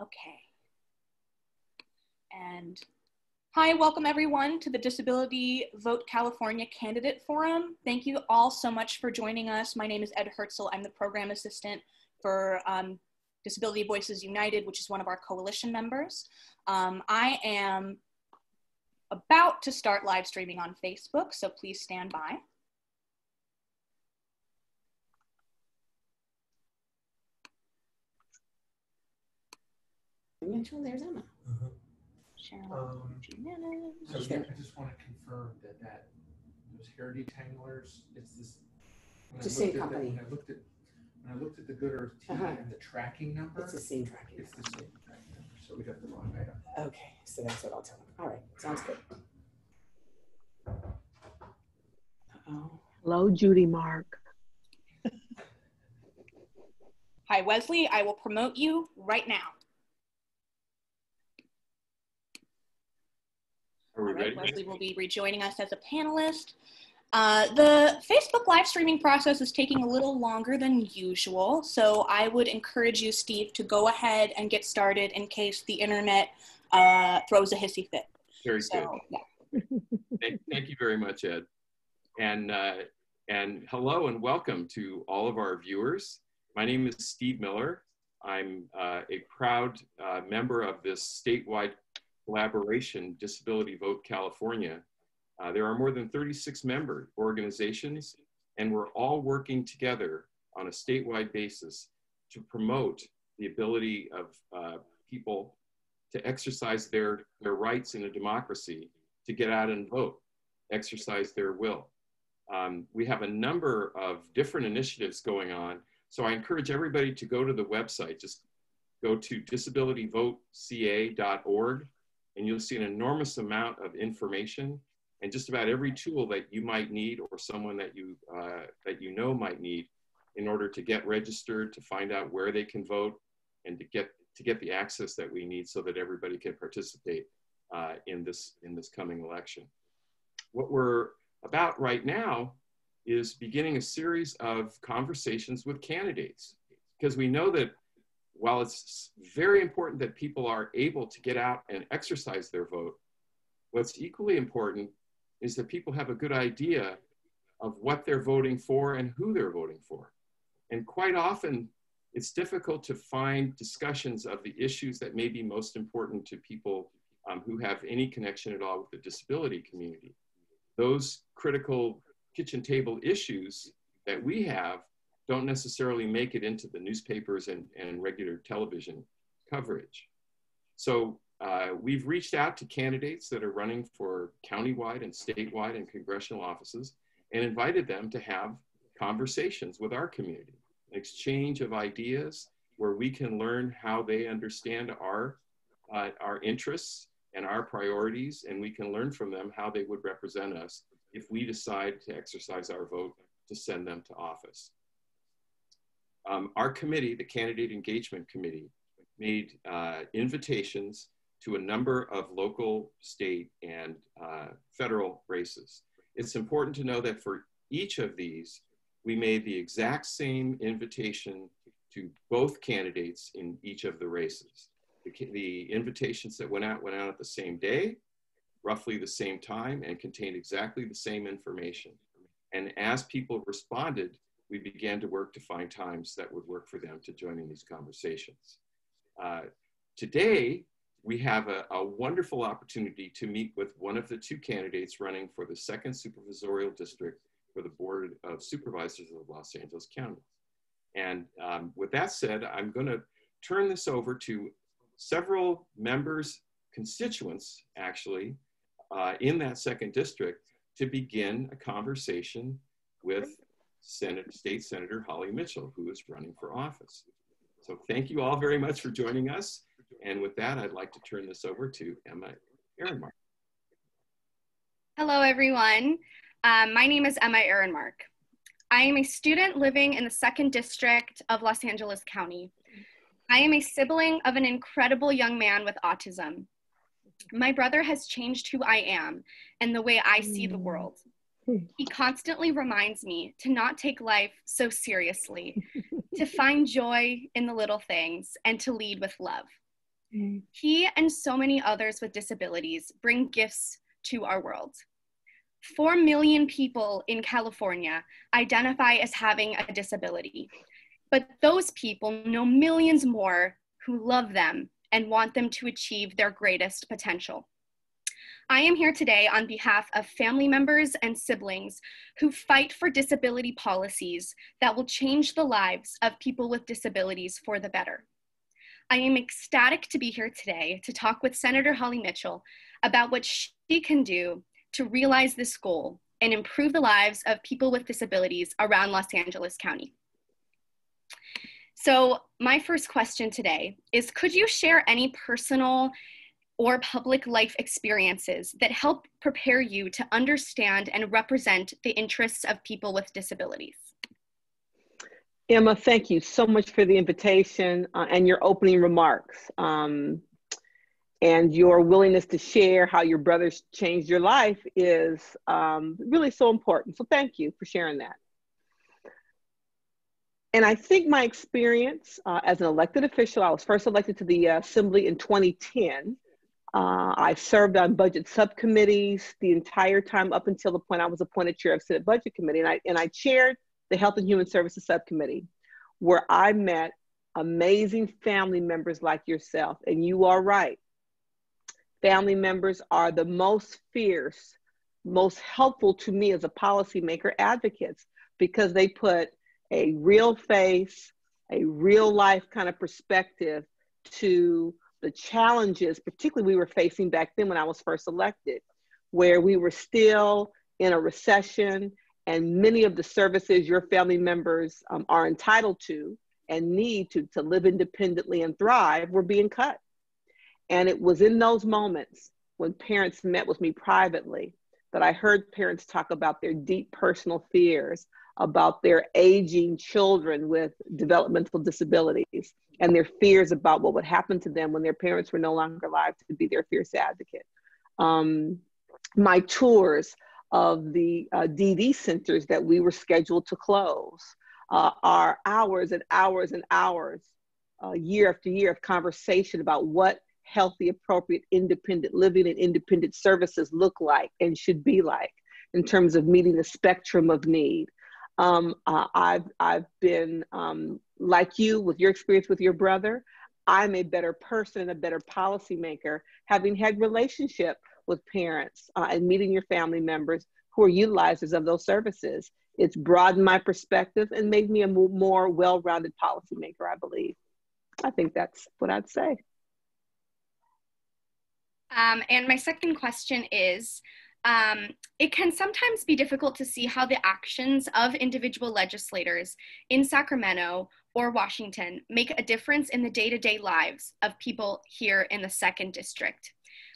Okay. And hi, welcome everyone to the Disability Vote California Candidate Forum. Thank you all so much for joining us. My name is Ed Herzl. I'm the program assistant for um, Disability Voices United, which is one of our coalition members. Um, I am about to start live streaming on Facebook, so please stand by. Actually, there's Emma. Uh-huh. Cheryl Um, Jimenez. So Okay. I just want to confirm that that, those hair detanglers, it's this. It's the same looked at that- company. When I looked at, when I looked at the Good Earth tea Uh-huh. and the tracking number, It's the same tracking. it's the same tracking number, so we got the wrong item. Okay, so that's what I'll tell them. All right, sounds good. Uh-oh. Hello, Judy Mark. Hi, Wesley. I will promote you right now. Are we All right, ready? Wesley will be rejoining us as a panelist. Uh, the Facebook live streaming process is taking a little longer than usual, so I would encourage you, Steve, to go ahead and get started in case the internet uh, throws a hissy fit. Very good. Yeah. Thank, thank you very much, Ed. And, uh, and hello and welcome to all of our viewers. My name is Steve Miller. I'm uh, a proud uh, member of this statewide collaboration, Disability Vote California. Uh, there are more than 36 member organizations, and we're all working together on a statewide basis to promote the ability of uh, people to exercise their, their rights in a democracy to get out and vote, exercise their will. Um, we have a number of different initiatives going on. So I encourage everybody to go to the website. Just go to disabilityvoteca.org and you'll see an enormous amount of information and just about every tool that you might need or someone that you, uh, that you know might need in order to get registered, to find out where they can vote, and to get, to get the access that we need so that everybody can participate uh, in, this, in this coming election. What we're about right now is beginning a series of conversations with candidates because we know that while it's very important that people are able to get out and exercise their vote, what's equally important is that people have a good idea of what they're voting for and who they're voting for. And quite often, it's difficult to find discussions of the issues that may be most important to people um, who have any connection at all with the disability community. Those critical kitchen table issues that we have don't necessarily make it into the newspapers and, and regular television coverage. So uh, we've reached out to candidates that are running for countywide and statewide and congressional offices and invited them to have conversations with our community, an exchange of ideas where we can learn how they understand our, uh, our interests and our priorities, and we can learn from them how they would represent us if we decide to exercise our vote to send them to office. Um, our committee, the Candidate Engagement Committee, made uh, invitations to a number of local, state, and uh, federal races. It's important to know that for each of these, we made the exact same invitation to both candidates in each of the races. The, the invitations that went out went out at the same day, roughly the same time, and contained exactly the same information. And as people responded, we began to work to find times that would work for them to join in these conversations. Uh, today, we have a, a, wonderful opportunity to meet with one of the two candidates running for the second supervisorial district for the Board of Supervisors of Los Angeles County. And um, with that said, I'm going to turn this over to several members, constituents actually, uh, in that second district to begin a conversation with Senate, State Senator Holly Mitchell, who is running for office. So thank you all very much for joining us. And with that, I'd like to turn this over to Emma Ehrenmark. Hello, everyone. Um, my name is Emma Ehrenmark. I am a student living in the second district of Los Angeles County. I am a sibling of an incredible young man with autism. My brother has changed who I am and the way I see the world. He constantly reminds me to not take life so seriously, to find joy in the little things, and to lead with love. Mm. He and so many others with disabilities bring gifts to our world. Four million people in California identify as having a disability, but those people know millions more who love them and want them to achieve their greatest potential. I am here today on behalf of family members and siblings who fight for disability policies that will change the lives of people with disabilities for the better. I am ecstatic to be here today to talk with Senator Holly Mitchell about what she can do to realize this goal and improve the lives of people with disabilities around Los Angeles County. So my first question today is, could you share any personal or public life experiences that help prepare you to understand and represent the interests of people with disabilities? Emma, thank you so much for the invitation uh, and your opening remarks um, and your willingness to share how your brothers changed your life is um, really so important. So thank you for sharing that. And I think my experience uh, as an elected official, I was first elected to the Assembly in 2010. Uh, I served on budget subcommittees the entire time up until the point I was appointed chair of Senate Budget Committee. And I, and I chaired the Health and Human Services Subcommittee, where I met amazing family members like yourself. And you are right. Family members are the most fierce, most helpful to me as a policymaker advocates because they put a real face, a real life kind of perspective to the challenges, particularly we were facing back then when I was first elected, where we were still in a recession and many of the services your family members um, are entitled to and need to, to live independently and thrive were being cut. And it was in those moments when parents met with me privately that I heard parents talk about their deep personal fears about their aging children with developmental disabilities and their fears about what would happen to them when their parents were no longer alive to be their fierce advocate. Um, my tours of the uh, DD centers that we were scheduled to close uh, are hours and hours and hours, uh, year after year of conversation about what healthy, appropriate, independent living and independent services look like and should be like in terms of meeting the spectrum of need. Um, uh, I've, I've been um, like you with your experience with your brother. I'm a better person and a better policymaker, having had relationship with parents uh, and meeting your family members who are utilizers of those services. It's broadened my perspective and made me a more well-rounded policymaker, I believe. I think that's what I'd say. Um, and my second question is, um, it can sometimes be difficult to see how the actions of individual legislators in Sacramento or Washington make a difference in the day to day lives of people here in the second district.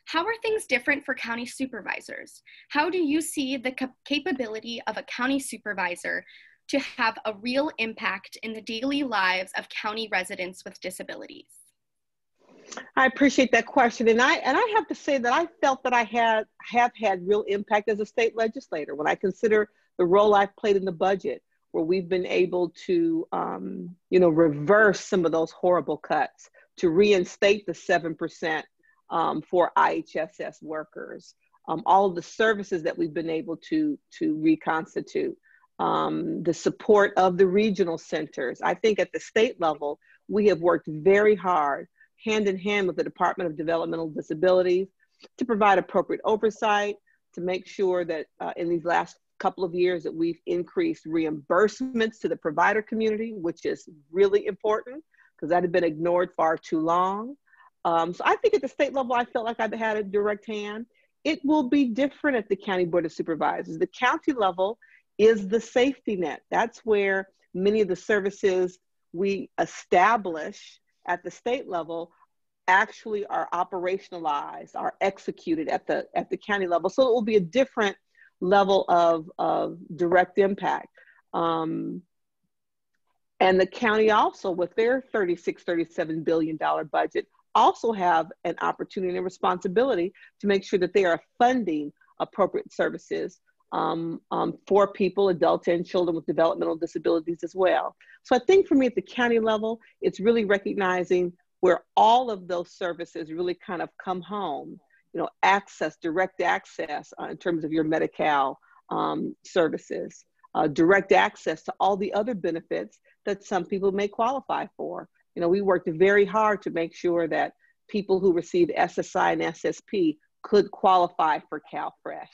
How are things different for county supervisors? How do you see the cap capability of a county supervisor to have a real impact in the daily lives of county residents with disabilities? I appreciate that question, and I and I have to say that I felt that I had have had real impact as a state legislator when I consider the role I've played in the budget, where we've been able to, um, you know, reverse some of those horrible cuts, to reinstate the seven percent um, for IHSS workers, um, all of the services that we've been able to to reconstitute, um, the support of the regional centers. I think at the state level, we have worked very hard hand in hand with the Department of Developmental Disabilities to provide appropriate oversight, to make sure that uh, in these last couple of years that we've increased reimbursements to the provider community, which is really important because that had been ignored far too long. Um, so I think at the state level, I felt like I've had a direct hand. It will be different at the County Board of Supervisors. The county level is the safety net. That's where many of the services we establish at the state level actually are operationalized, are executed at the at the county level. So it will be a different level of, of direct impact. Um, and the county also, with their 36, 37 billion dollar budget, also have an opportunity and responsibility to make sure that they are funding appropriate services um, um, for people, adults, and children with developmental disabilities as well. So I think for me at the county level, it's really recognizing where all of those services really kind of come home. You know, access, direct access uh, in terms of your Medi-Cal um, services, uh, direct access to all the other benefits that some people may qualify for. You know, we worked very hard to make sure that people who receive SSI and SSP could qualify for CalFresh.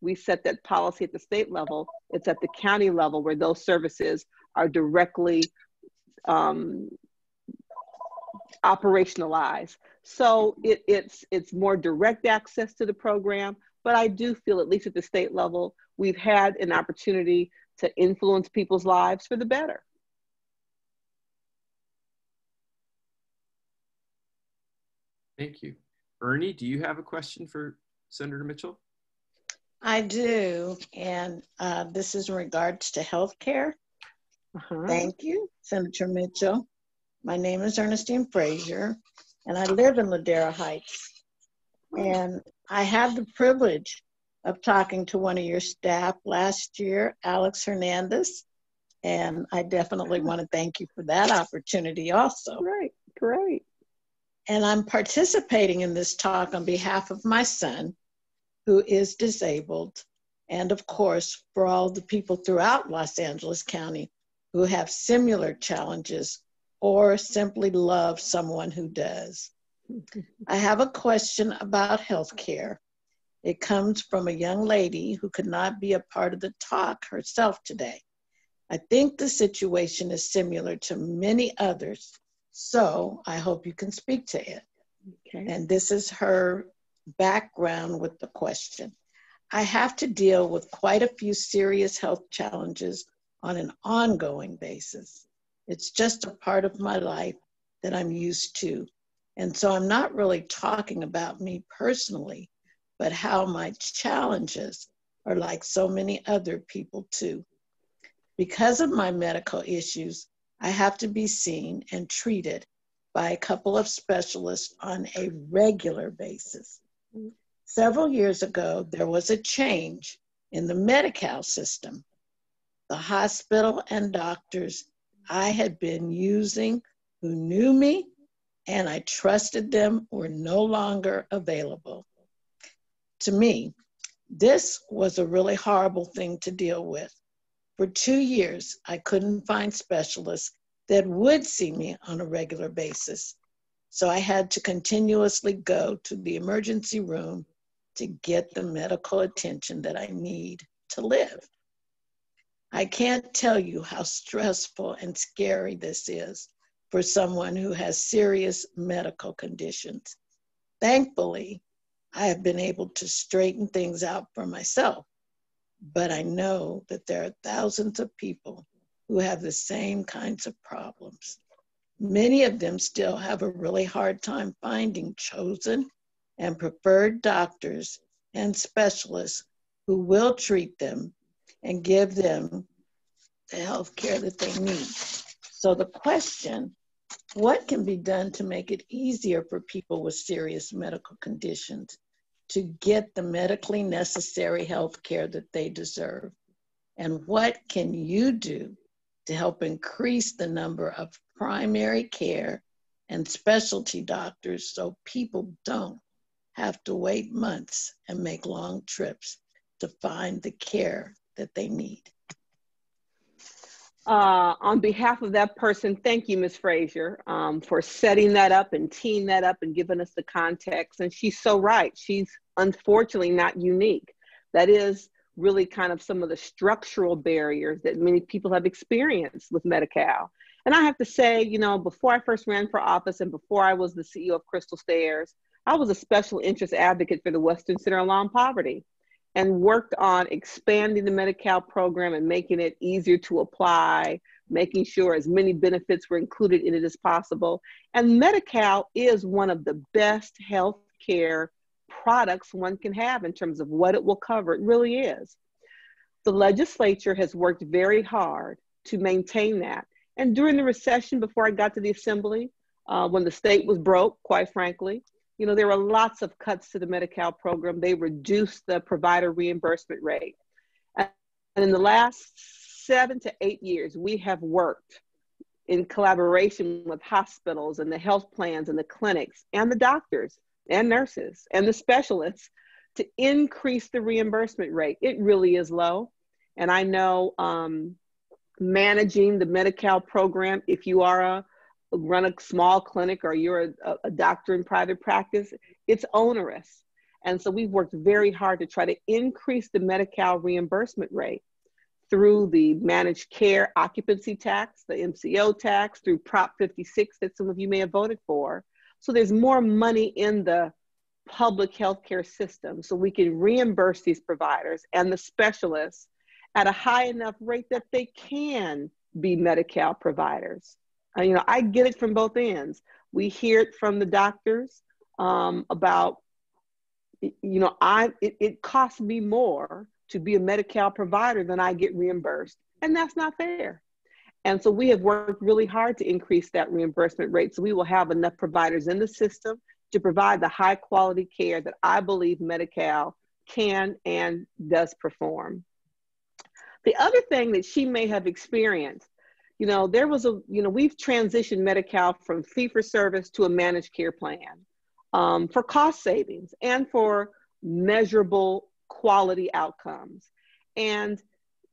We set that policy at the state level. It's at the county level where those services are directly um, operationalized. So it, it's it's more direct access to the program. But I do feel, at least at the state level, we've had an opportunity to influence people's lives for the better. Thank you. Ernie, do you have a question for Senator Mitchell? I do, and uh, this is in regards to health care. Uh-huh. Thank you, Senator Mitchell. My name is Ernestine Frazier, and I live in Ladera Heights. And I had the privilege of talking to one of your staff last year, Alex Hernandez, and I definitely want to thank you for that opportunity also. Great, great. And I'm participating in this talk on behalf of my son, who is disabled, and of course, for all the people throughout Los Angeles County who have similar challenges or simply love someone who does. I have a question about healthcare. It comes from a young lady who could not be a part of the talk herself today. I think the situation is similar to many others so I hope you can speak to it. Okay. And this is her background with the question. I have to deal with quite a few serious health challenges on an ongoing basis. It's just a part of my life that I'm used to. And so I'm not really talking about me personally, but how my challenges are like so many other people too. Because of my medical issues, I have to be seen and treated by a couple of specialists on a regular basis. Several years ago, there was a change in the Medi-Cal system. The hospital and doctors I had been using who knew me and I trusted them were no longer available. To me, this was a really horrible thing to deal with for two years, I couldn't find specialists that would see me on a regular basis. So I had to continuously go to the emergency room to get the medical attention that I need to live. I can't tell you how stressful and scary this is for someone who has serious medical conditions. Thankfully, I have been able to straighten things out for myself but I know that there are thousands of people who have the same kinds of problems. Many of them still have a really hard time finding chosen and preferred doctors and specialists who will treat them and give them the health care that they need. So the question, what can be done to make it easier for people with serious medical conditions to get the medically necessary health care that they deserve? And what can you do to help increase the number of primary care and specialty doctors so people don't have to wait months and make long trips to find the care that they need? Uh, on behalf of that person, thank you, Ms. Frazier, um, for setting that up and teeing that up and giving us the context. And she's so right. She's unfortunately not unique. That is really kind of some of the structural barriers that many people have experienced with Medi-Cal. And I have to say, you know, before I first ran for office and before I was the CEO of Crystal Stairs, I was a special interest advocate for the Western Center on Law and Poverty and worked on expanding the Medi-Cal program and making it easier to apply, making sure as many benefits were included in it as possible. And Medi-Cal is one of the best health care products one can have in terms of what it will cover. It really is. The legislature has worked very hard to maintain that. And during the recession, before I got to the assembly, uh, when the state was broke, quite frankly, you know, there were lots of cuts to the Medi-Cal program. They reduced the provider reimbursement rate. And in the last seven to eight years, we have worked in collaboration with hospitals and the health plans and the clinics and the doctors and nurses and the specialists to increase the reimbursement rate. It really is low. And I know um, managing the Medi-Cal program, if you are a run a small clinic or you're a, a doctor in private practice, it's onerous. And so we've worked very hard to try to increase the Medi-Cal reimbursement rate through the managed care occupancy tax, the MCO tax, through Prop 56 that some of you may have voted for. So there's more money in the public healthcare system so we can reimburse these providers and the specialists at a high enough rate that they can be Medi-Cal providers. Uh, you know, I get it from both ends. We hear it from the doctors um, about, you know, I it, it costs me more to be a Medi-Cal provider than I get reimbursed, and that's not fair. And so we have worked really hard to increase that reimbursement rate so we will have enough providers in the system to provide the high quality care that I believe Medi-Cal can and does perform. The other thing that she may have experienced, you know, there was a, you know, we've transitioned Medi-Cal from fee for service to a managed care plan um, for cost savings and for measurable quality outcomes. And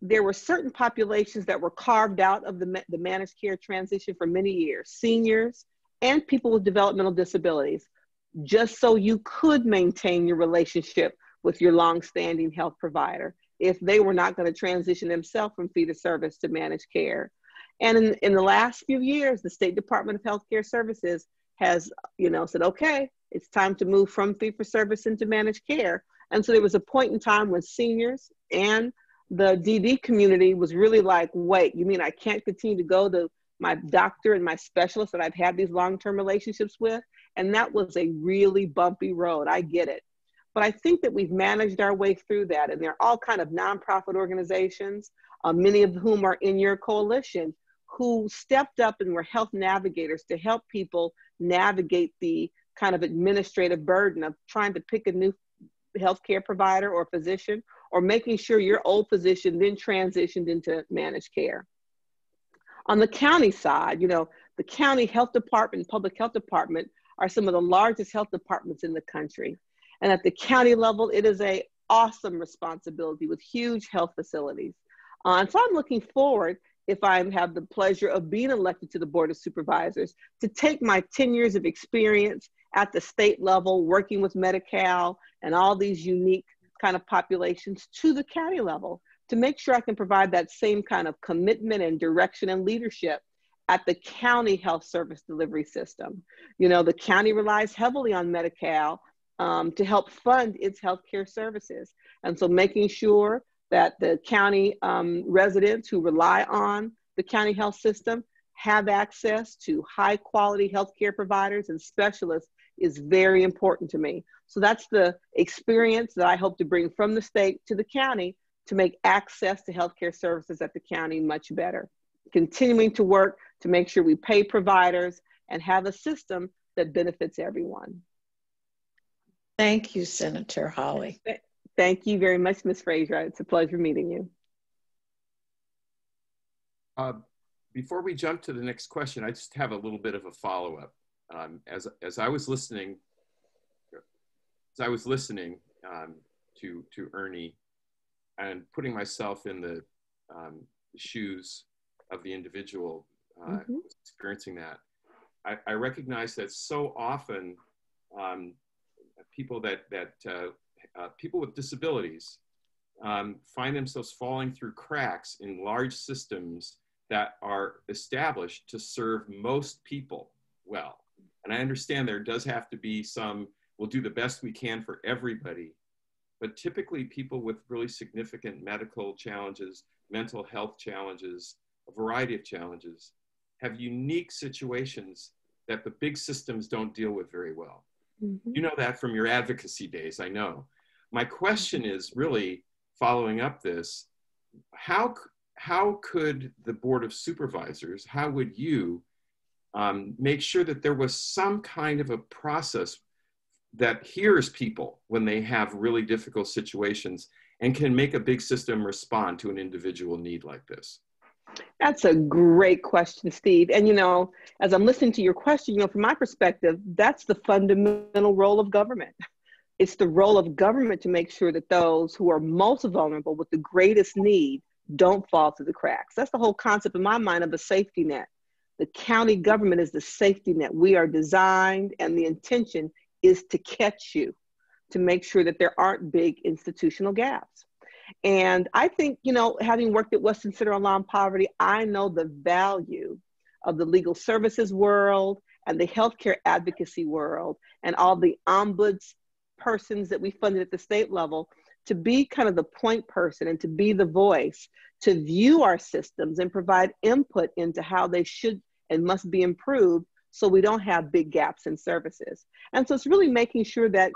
there were certain populations that were carved out of the, the managed care transition for many years seniors and people with developmental disabilities, just so you could maintain your relationship with your long-standing health provider if they were not going to transition themselves from fee to service to managed care. And in, in the last few years, the State Department of Healthcare Services has, you know, said, okay, it's time to move from fee for service into managed care. And so there was a point in time when seniors and the DD community was really like, wait, you mean I can't continue to go to my doctor and my specialist that I've had these long term relationships with? And that was a really bumpy road. I get it. But I think that we've managed our way through that. And there are all kind of nonprofit organizations, uh, many of whom are in your coalition, who stepped up and were health navigators to help people navigate the kind of administrative burden of trying to pick a new healthcare provider or physician, or making sure your old physician then transitioned into managed care. On the county side, you know, the county health department, public health department are some of the largest health departments in the country. And at the county level, it is a awesome responsibility with huge health facilities. Uh, and so I'm looking forward, if I have the pleasure of being elected to the Board of Supervisors, to take my 10 years of experience at the state level, working with Medi-Cal and all these unique kind of populations to the county level to make sure I can provide that same kind of commitment and direction and leadership at the county health service delivery system. You know, the county relies heavily on Medi-Cal um, to help fund its healthcare services. And so making sure that the county um, residents who rely on the county health system have access to high quality healthcare providers and specialists is very important to me. So that's the experience that I hope to bring from the state to the county to make access to healthcare services at the county much better. Continuing to work to make sure we pay providers and have a system that benefits everyone. Thank you, Senator Holly. Thank you very much, Ms. Frazier. It's a pleasure meeting you. Uh, before we jump to the next question, I just have a little bit of a follow-up um, as, as I was listening, as I was listening um, to, to Ernie and putting myself in the um, shoes of the individual uh, mm-hmm. experiencing that, I, I recognize that so often um, people that, that uh, uh, people with disabilities um, find themselves falling through cracks in large systems that are established to serve most people well. And I understand there does have to be some, we'll do the best we can for everybody. But typically, people with really significant medical challenges, mental health challenges, a variety of challenges, have unique situations that the big systems don't deal with very well. Mm-hmm. You know that from your advocacy days, I know. My question is really following up this how, how could the Board of Supervisors, how would you um, make sure that there was some kind of a process that hears people when they have really difficult situations and can make a big system respond to an individual need like this. That's a great question, Steve. And you know, as I'm listening to your question, you know, from my perspective, that's the fundamental role of government. It's the role of government to make sure that those who are most vulnerable with the greatest need don't fall through the cracks. That's the whole concept in my mind of a safety net. The county government is the safety net. We are designed, and the intention is to catch you, to make sure that there aren't big institutional gaps. And I think, you know, having worked at Western Center on Law and Poverty, I know the value of the legal services world and the healthcare advocacy world and all the ombuds persons that we funded at the state level to be kind of the point person and to be the voice to view our systems and provide input into how they should and must be improved so we don't have big gaps in services. And so it's really making sure that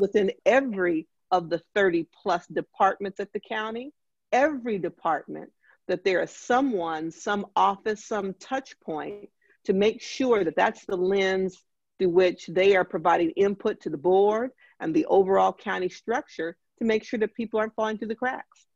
within every of the 30 plus departments at the county, every department, that there is someone, some office, some touch point to make sure that that's the lens through which they are providing input to the board and the overall county structure to make sure that people aren't falling through the cracks.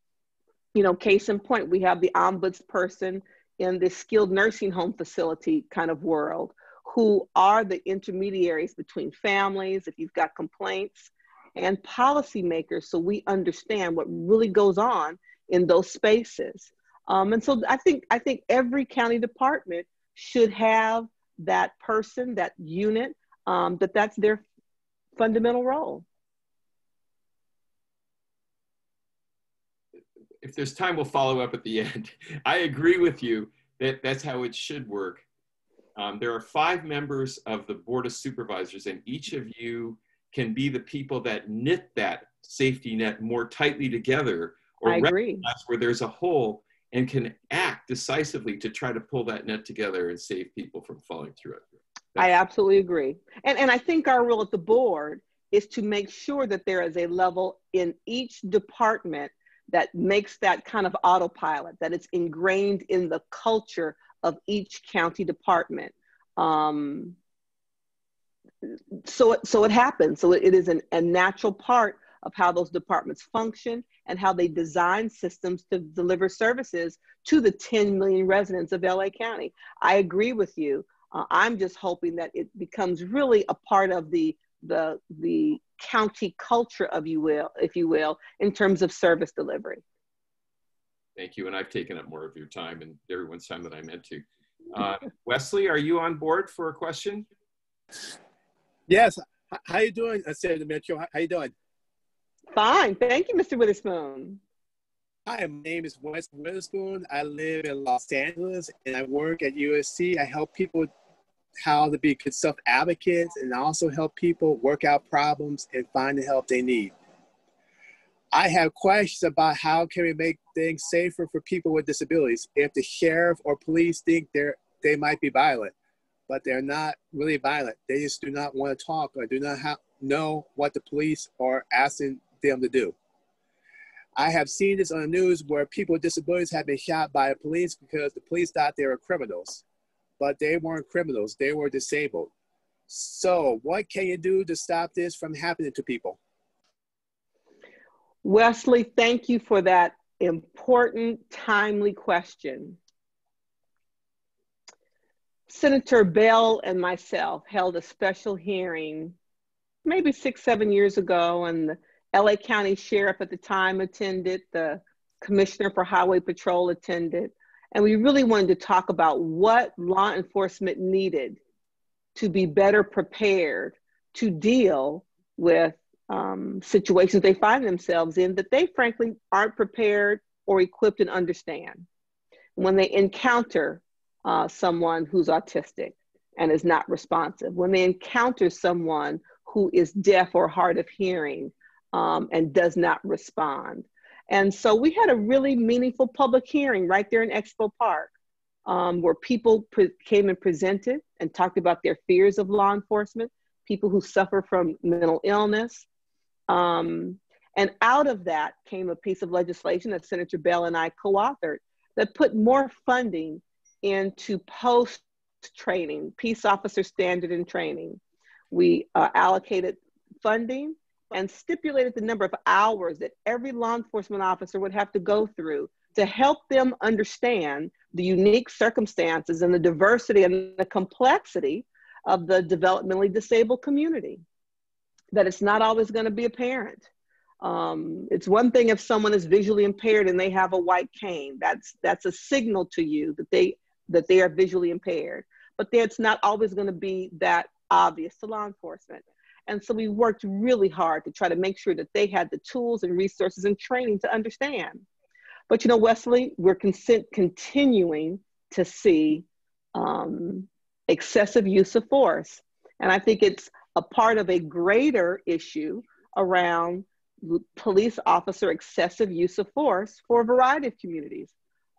You know, case in point, we have the ombuds person in the skilled nursing home facility kind of world who are the intermediaries between families, if you've got complaints, and policymakers so we understand what really goes on in those spaces. Um, and so I think, I think every county department should have that person, that unit, um, that that's their fundamental role. If there's time, we'll follow up at the end. I agree with you that that's how it should work. Um, there are five members of the Board of Supervisors, and each of you can be the people that knit that safety net more tightly together or I agree. where there's a hole and can act decisively to try to pull that net together and save people from falling through it. That's I absolutely agree. And, and I think our role at the board is to make sure that there is a level in each department that makes that kind of autopilot, that it's ingrained in the culture of each county department. Um, so so it happens. So it is an, a natural part of how those departments function and how they design systems to deliver services to the 10 million residents of LA County. I agree with you. Uh, I'm just hoping that it becomes really a part of the the the county culture of you will, if you will, in terms of service delivery. Thank you, and I've taken up more of your time and everyone's time that I meant to. Uh, Wesley, are you on board for a question? Yes. How you doing, uh, Senator Mitchell? How you doing? Fine. Thank you, Mr. Witherspoon. Hi, my name is Wes Witherspoon. I live in Los Angeles and I work at USC. I help people how to be good self advocates and also help people work out problems and find the help they need. I have questions about how can we make things safer for people with disabilities if the sheriff or police think they're they might be violent but they're not really violent. They just do not want to talk or do not know what the police are asking them to do. I have seen this on the news where people with disabilities have been shot by the police because the police thought they were criminals, but they weren't criminals, they were disabled. So, what can you do to stop this from happening to people? Wesley, thank you for that important, timely question. Senator Beall and myself held a special hearing maybe six, seven years ago, and the LA County Sheriff at the time attended, the Commissioner for Highway Patrol attended, and we really wanted to talk about what law enforcement needed to be better prepared to deal with um, situations they find themselves in that they frankly aren't prepared or equipped and understand. When they encounter uh, someone who's autistic and is not responsive, when they encounter someone who is deaf or hard of hearing um, and does not respond. And so we had a really meaningful public hearing right there in Expo Park um, where people came and presented and talked about their fears of law enforcement, people who suffer from mental illness. Um, and out of that came a piece of legislation that Senator Beall and I co authored that put more funding into post training, peace officer standard and training. We uh, allocated funding and stipulated the number of hours that every law enforcement officer would have to go through to help them understand the unique circumstances and the diversity and the complexity of the developmentally disabled community. That it's not always going to be apparent. Um, it's one thing if someone is visually impaired and they have a white cane. That's that's a signal to you that they that they are visually impaired. But that's not always going to be that obvious to law enforcement. And so we worked really hard to try to make sure that they had the tools and resources and training to understand. But you know, Wesley, we're consent continuing to see um, excessive use of force. And I think it's a part of a greater issue around police officer excessive use of force for a variety of communities.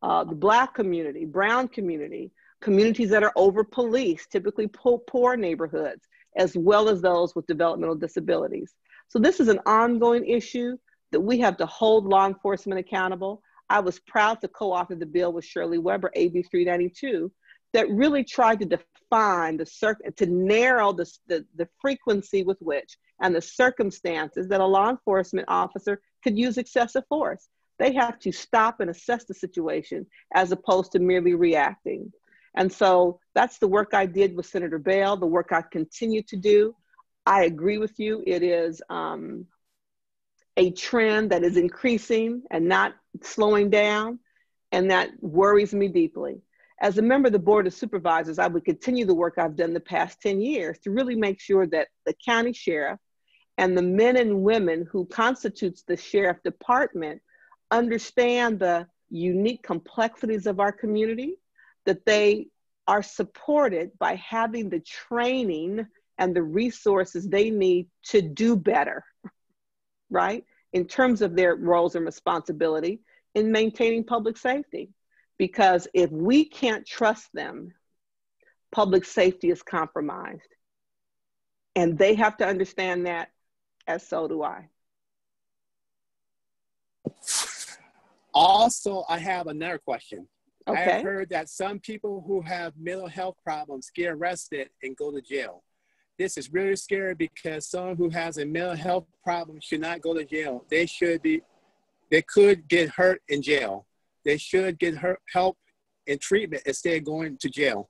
Uh, the Black community, Brown community, communities that are over policed, typically poor, poor neighborhoods, as well as those with developmental disabilities. So this is an ongoing issue that we have to hold law enforcement accountable. I was proud to co-author the bill with Shirley Weber, AB 392, that really tried to define the circ- to narrow the, the, the frequency with which and the circumstances that a law enforcement officer could use excessive force. They have to stop and assess the situation as opposed to merely reacting. And so that's the work I did with Senator Beall, the work I continue to do. I agree with you. It is um, a trend that is increasing and not slowing down, and that worries me deeply. As a member of the Board of Supervisors, I would continue the work I've done the past 10 years to really make sure that the county sheriff and the men and women who constitutes the sheriff department understand the unique complexities of our community that they are supported by having the training and the resources they need to do better, right? In terms of their roles and responsibility in maintaining public safety. Because if we can't trust them, public safety is compromised. And they have to understand that, as so do I. Also, I have another question. Okay. I have heard that some people who have mental health problems get arrested and go to jail. This is really scary because someone who has a mental health problem should not go to jail. They should be, they could get hurt in jail. They should get hurt, help and treatment instead of going to jail.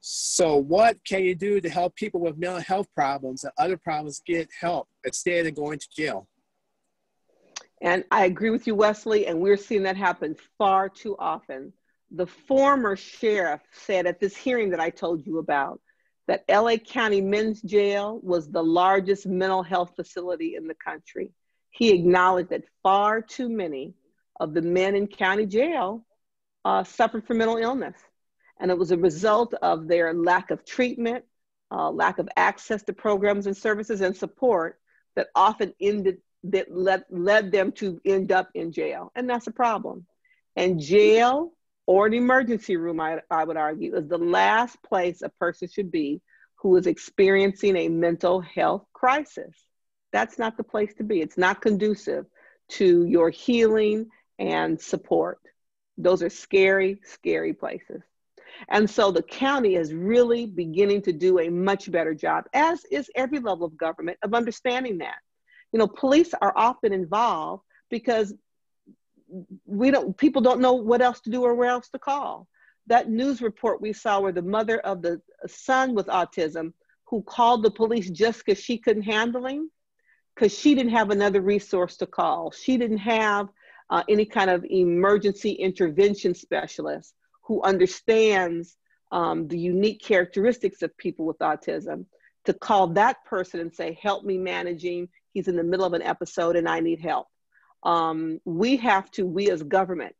So, what can you do to help people with mental health problems and other problems get help instead of going to jail? And I agree with you, Wesley, and we're seeing that happen far too often the former sheriff said at this hearing that I told you about that LA County Men's Jail was the largest mental health facility in the country. He acknowledged that far too many of the men in county jail uh, suffered from mental illness. And it was a result of their lack of treatment, uh, lack of access to programs and services and support that often ended, that led, led them to end up in jail. And that's a problem. And jail or an emergency room, I, I would argue, is the last place a person should be who is experiencing a mental health crisis. That's not the place to be. It's not conducive to your healing and support. Those are scary, scary places. And so the county is really beginning to do a much better job, as is every level of government, of understanding that. You know, police are often involved because we don't people don't know what else to do or where else to call. That news report we saw where the mother of the son with autism who called the police just because she couldn't handle him because she didn't have another resource to call. She didn't have uh, any kind of emergency intervention specialist who understands um, the unique characteristics of people with autism to call that person and say help me managing he's in the middle of an episode and i need help um, we have to, we as government,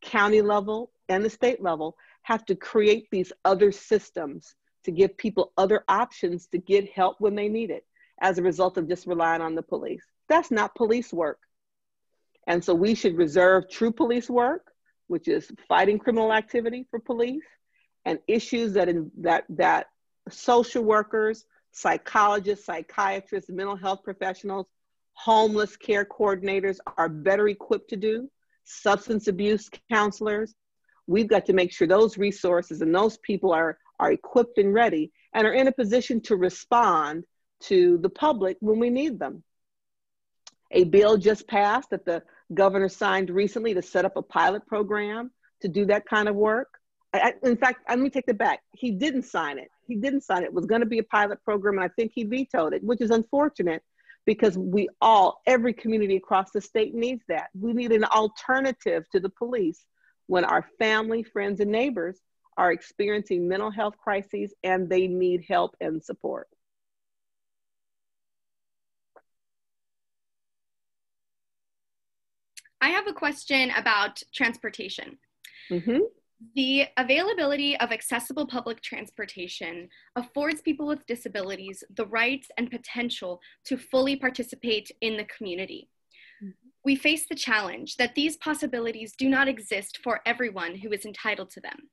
county level and the state level, have to create these other systems to give people other options to get help when they need it as a result of just relying on the police. That's not police work. And so we should reserve true police work, which is fighting criminal activity for police and issues that, in, that, that social workers, psychologists, psychiatrists, mental health professionals homeless care coordinators are better equipped to do, substance abuse counselors. We've got to make sure those resources and those people are, are equipped and ready and are in a position to respond to the public when we need them. A bill just passed that the governor signed recently to set up a pilot program to do that kind of work. I, in fact, let me take it back. He didn't sign it. He didn't sign it. It was going to be a pilot program, and I think he vetoed it, which is unfortunate because we all, every community across the state needs that. We need an alternative to the police when our family, friends, and neighbors are experiencing mental health crises and they need help and support. I have a question about transportation. Mm-hmm. The availability of accessible public transportation affords people with disabilities the rights and potential to fully participate in the community. Mm-hmm. We face the challenge that these possibilities do not exist for everyone who is entitled to them.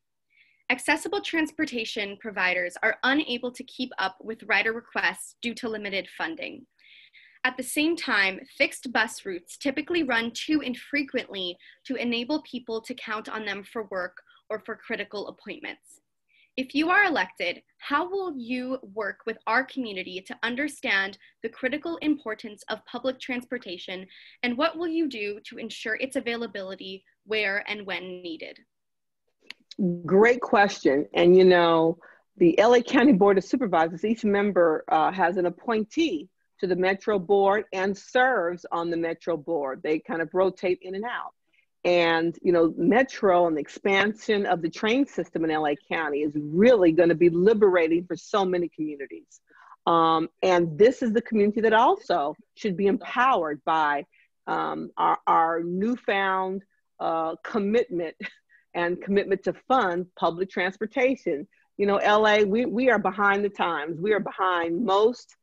Accessible transportation providers are unable to keep up with rider requests due to limited funding. At the same time, fixed bus routes typically run too infrequently to enable people to count on them for work or for critical appointments. If you are elected, how will you work with our community to understand the critical importance of public transportation and what will you do to ensure its availability where and when needed? Great question. And you know, the LA County Board of Supervisors, each member uh, has an appointee to the Metro Board and serves on the Metro Board. They kind of rotate in and out. And, you know, Metro and the expansion of the train system in LA County is really going to be liberating for so many communities. Um, and this is the community that also should be empowered by um, our, our, newfound uh, commitment and commitment to fund public transportation. You know, LA, we, we are behind the times. We are behind most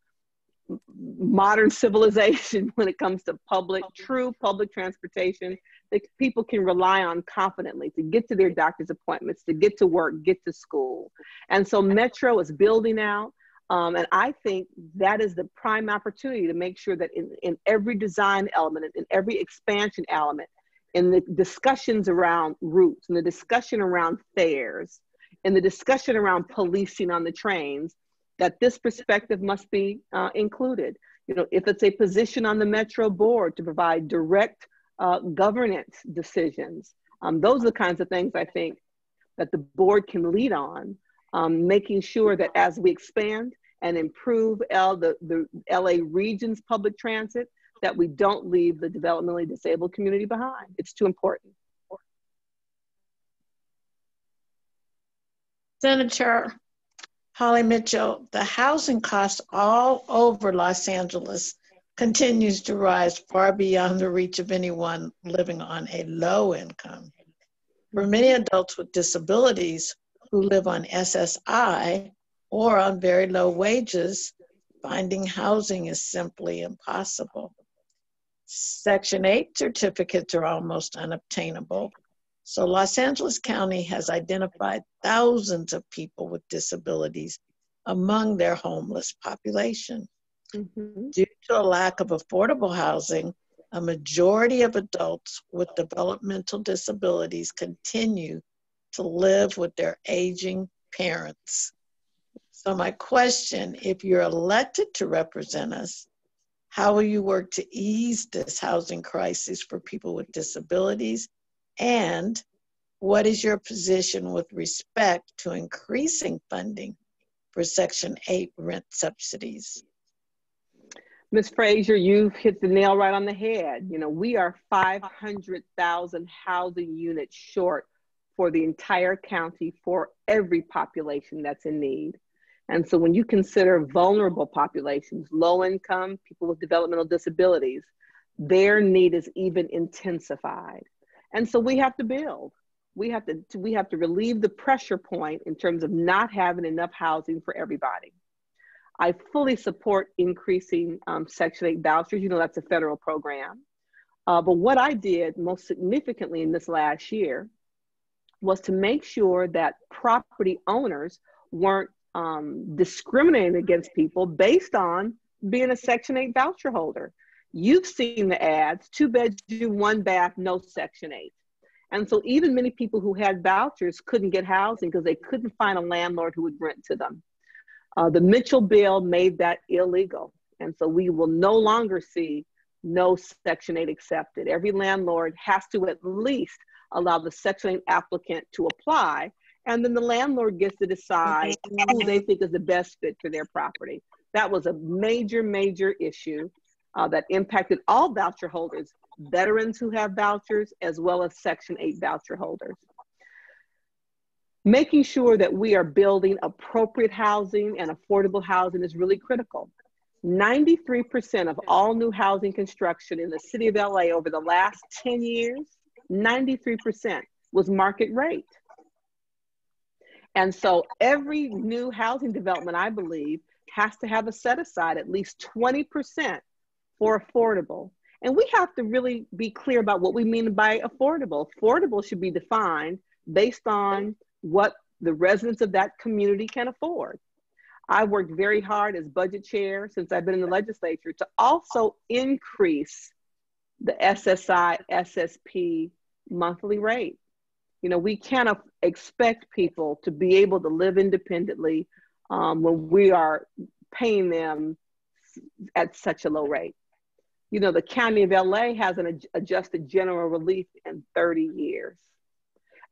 modern civilization when it comes to public, true public transportation that people can rely on confidently to get to their doctor's appointments, to get to work, get to school. And so Metro is building out. Um, and I think that is the prime opportunity to make sure that in, in every design element, in every expansion element, in the discussions around routes, and the discussion around fares, and the discussion around policing on the trains, that this perspective must be uh, included. You know, if it's a position on the Metro board to provide direct uh, governance decisions, um, those are the kinds of things I think that the board can lead on, um, making sure that as we expand and improve L, the, the LA region's public transit, that we don't leave the developmentally disabled community behind. It's too important. Senator, Holly Mitchell, the housing costs all over Los Angeles continues to rise far beyond the reach of anyone living on a low income. For many adults with disabilities who live on SSI or on very low wages, finding housing is simply impossible. Section 8 certificates are almost unobtainable, so Los Angeles County has identified thousands of people with disabilities among their homeless population. Mm-hmm. Due to a lack of affordable housing, a majority of adults with developmental disabilities continue to live with their aging parents. So, my question if you're elected to represent us, how will you work to ease this housing crisis for people with disabilities and what is your position with respect to increasing funding for Section 8 rent subsidies? Ms. Frazier, you've hit the nail right on the head. You know, we are 500,000 housing units short for the entire county for every population that's in need. And so when you consider vulnerable populations, low income, people with developmental disabilities, their need is even intensified. And so we have to build. We have to, we have to relieve the pressure point in terms of not having enough housing for everybody. I fully support increasing um, Section 8 vouchers. You know, that's a federal program. Uh, but what I did most significantly in this last year was to make sure that property owners weren't um, discriminating against people based on being a Section 8 voucher holder. You've seen the ads, two bedroom, one bath, no Section 8. And so even many people who had vouchers couldn't get housing because they couldn't find a landlord who would rent to them. Uh, the Mitchell bill made that illegal. And so we will no longer see no Section 8 accepted. Every landlord has to at least allow the Section 8 applicant to apply And then the landlord gets to decide who they think is the best fit for their property. That was a major, major issue uh, that impacted all voucher holders, veterans who have vouchers, as well as Section 8 voucher holders. Making sure that we are building appropriate housing and affordable housing is really critical. 93% of all new housing construction in the city of LA over the last 10 years, 93% was market rate. And so every new housing development, I believe, has to have a set aside at least 20% for affordable. And we have to really be clear about what we mean by affordable. Affordable should be defined based on what the residents of that community can afford. I worked very hard as budget chair since I've been in the legislature to also increase the SSI SSP monthly rate. You know, we can't expect people to be able to live independently um, when we are paying them at such a low rate. You know, the county of LA hasn't adjusted general relief in 30 years.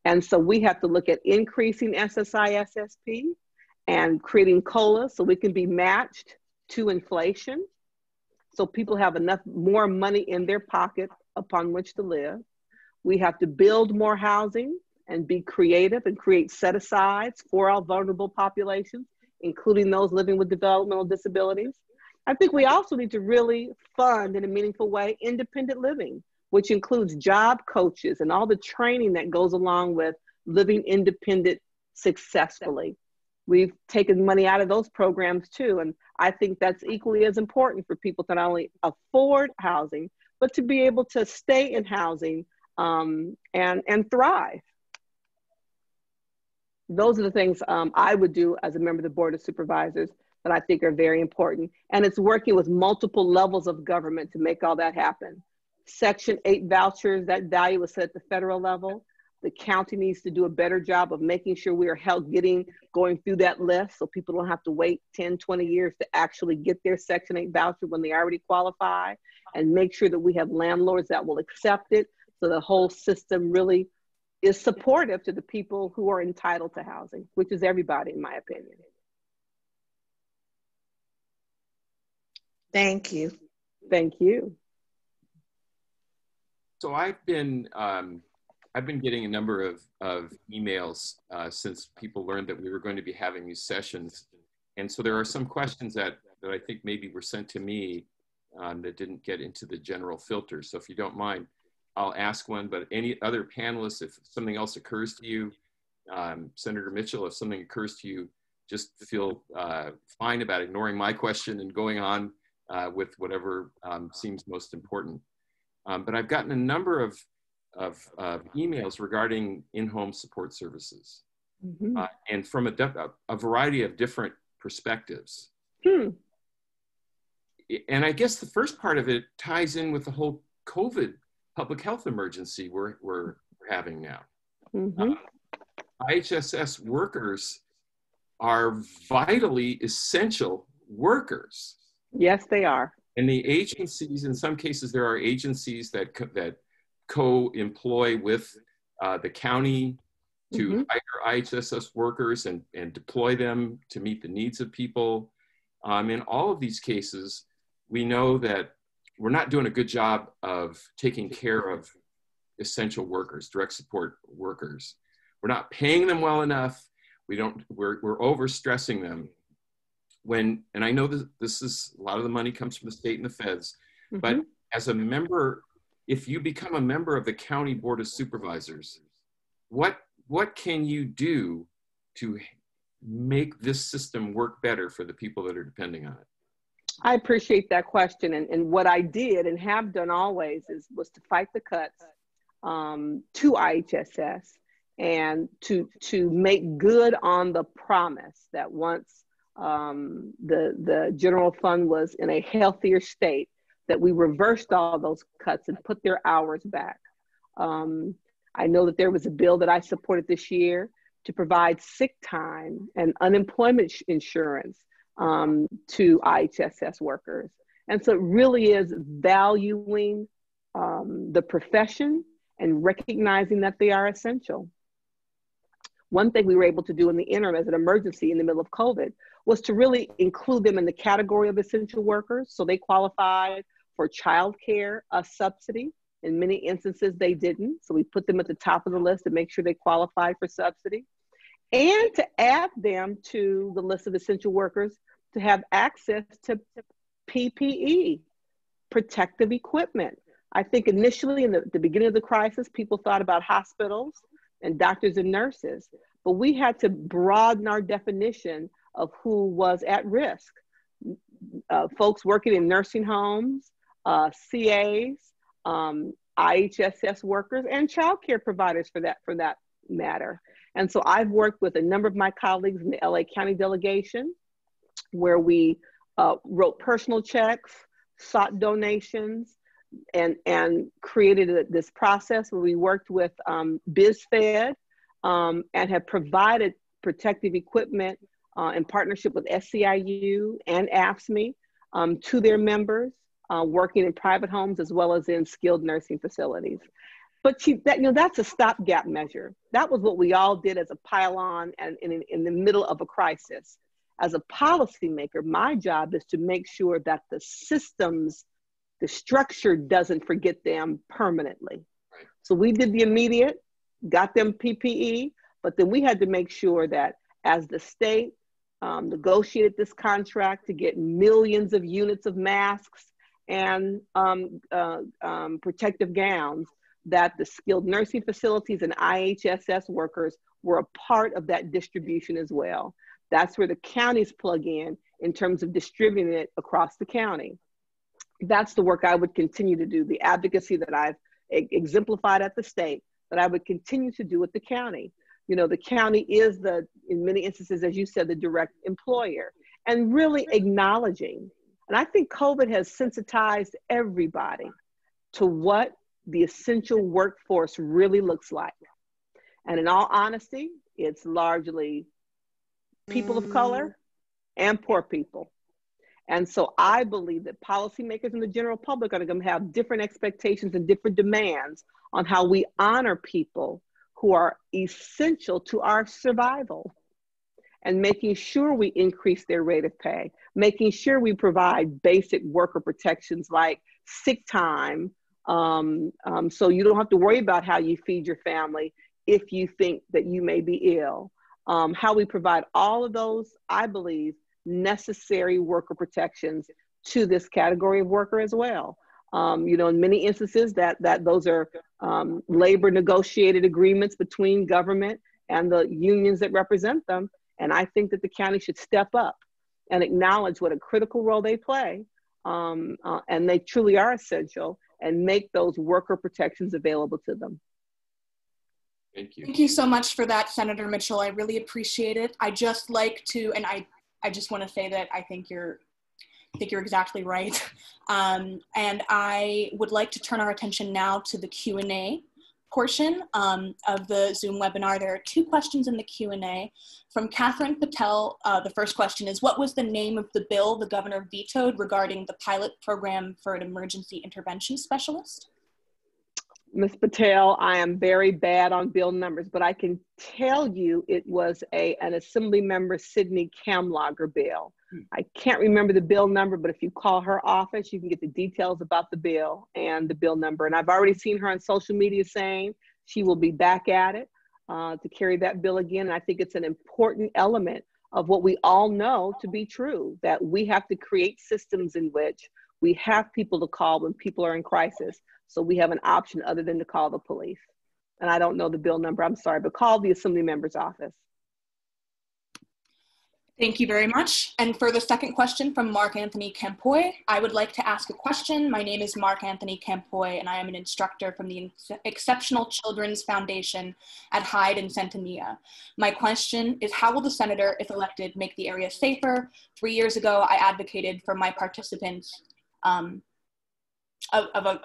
And so we have to look at increasing SSI SSP and creating COLA so we can be matched to inflation. So people have enough more money in their pocket upon which to live. We have to build more housing and be creative and create set asides for our vulnerable populations, including those living with developmental disabilities. I think we also need to really fund in a meaningful way independent living, which includes job coaches and all the training that goes along with living independent successfully. We've taken money out of those programs too. And I think that's equally as important for people to not only afford housing, but to be able to stay in housing um, and, and thrive. Those are the things um, I would do as a member of the Board of Supervisors that I think are very important. And it's working with multiple levels of government to make all that happen. Section 8 vouchers, that value is set at the federal level. The county needs to do a better job of making sure we are held getting going through that list so people don't have to wait 10, 20 years to actually get their Section 8 voucher when they already qualify and make sure that we have landlords that will accept it so the whole system really is supportive to the people who are entitled to housing, which is everybody, in my opinion. Thank you. Thank you. So I've been um, I've been getting a number of, of emails uh, since people learned that we were going to be having these sessions. And so there are some questions that, that I think maybe were sent to me um, that didn't get into the general filter. So if you don't mind, I'll ask one, but any other panelists, if something else occurs to you, um, Senator Mitchell, if something occurs to you, just feel uh, fine about ignoring my question and going on uh, with whatever um, seems most important. Um, but I've gotten a number of of, emails regarding in-home support services, mm-hmm. uh, and from a, a, variety of different perspectives. Hmm. And I guess the first part of it ties in with the whole COVID public health emergency we're, we're having now. Mm-hmm. Uh, IHSS workers are vitally essential workers. Yes, they are. And the agencies, in some cases, there are agencies that that co-employ with uh, the county to mm-hmm. hire IHSS workers and, and deploy them to meet the needs of people. Um, in all of these cases, we know that we're not doing a good job of taking care of essential workers, direct support workers. We're not paying them well enough. We don't, we're, we're overstressing them. When, and I know that this is, a lot of the money comes from the state and the feds, mm-hmm. but as a member if you become a member of the county board of supervisors, what what can you do to make this system work better for the people that are depending on it? I appreciate that question, and, and what I did and have done always is was to fight the cuts um, to IHSS and to to make good on the promise that once um, the the general fund was in a healthier state, that we reversed all those cuts and put their hours back. Um, I know that there was a bill that I supported this year to provide sick time and unemployment insurance um, to IHSS workers. And so it really is valuing um, the profession and recognizing that they are essential. one thing we were able to do in the interim as an emergency in the middle of COVID was to really include them in the category of essential workers. So they qualified for childcare a subsidy. In many instances, they didn't. So we put them at the top of the list to make sure they qualified for subsidy and to add them to the list of essential workers to have access to PPE, protective equipment. I think initially in the, the beginning of the crisis, people thought about hospitals and doctors and nurses, but we had to broaden our definition of who was at risk. Uh, folks working in nursing homes, uh, CAs, um, IHSS workers, and childcare providers for that, for that matter. And so I've worked with a number of my colleagues in the LA County delegation where we uh, wrote personal checks, sought donations, and, and created a, this process where we worked with um, BizFed um, and have provided protective equipment uh, in partnership with SEIU and AFSCME um, to their members, uh, working in private homes as well as in skilled nursing facilities. But she, that, you know, that's a stopgap measure. That was what we all did as a pylon and in, in the middle of a crisis. As a policymaker, my job is to make sure that the systems, the structure doesn't forget them permanently. So we did the immediate, got them PPE, but then we had to make sure that as the state um, negotiated this contract to get millions of units of masks and um, uh, um, protective gowns, that the skilled nursing facilities and IHSS workers were a part of that distribution as well. That's where the counties plug in in terms of distributing it across the county. That's the work I would continue to do, the advocacy that I've exemplified at the state, that I would continue to do with the county. You know, the county is the, in many instances, as you said, the direct employer, and really acknowledging. And I think COVID has sensitized everybody to what the essential workforce really looks like. And in all honesty, it's largely people of color mm. and poor people. And so I believe that policymakers and the general public are going to have different expectations and different demands on how we honor people who are essential to our survival and making sure we increase their rate of pay, making sure we provide basic worker protections like sick time, um, um, so you don't have to worry about how you feed your family if you think that you may be ill. Um, how we provide all of those, I believe, necessary worker protections to this category of worker as well. Um, you know, in many instances, that that those are um, labor negotiated agreements between government and the unions that represent them. And I think that the county should step up and acknowledge what a critical role they play, um, uh, and they truly are essential and make those worker protections available to them. Thank you. Thank you so much for that, Senator Mitchell. I really appreciate it. I just like to, and I, I just want to say that I think you're, I think you're exactly right. Um, and I would like to turn our attention now to the Q&A portion um, of the Zoom webinar. There are two questions in the Q&A. From Catherine Patel, uh, the first question is, what was the name of the bill the governor vetoed regarding the pilot program for an emergency intervention specialist? Ms. Patel, I am very bad on bill numbers, but I can tell you it was a, an Assembly Member Sydney Kamlager bill. Hmm. I can't remember the bill number, but if you call her office, you can get the details about the bill and the bill number. And I've already seen her on social media saying she will be back at it uh, to carry that bill again. And I think it's an important element of what we all know to be true that we have to create systems in which we have people to call when people are in crisis. So we have an option other than to call the police. And I don't know the bill number, I'm sorry, but call the assembly member's office. Thank you very much. And for the second question from Mark Anthony Campoy, I would like to ask a question. My name is Mark Anthony Campoy, and I am an instructor from the Exceptional Children's Foundation at Hyde and Centennial. My question is how will the senator, if elected, make the area safer? Three years ago, I advocated for my participants um, of, of, a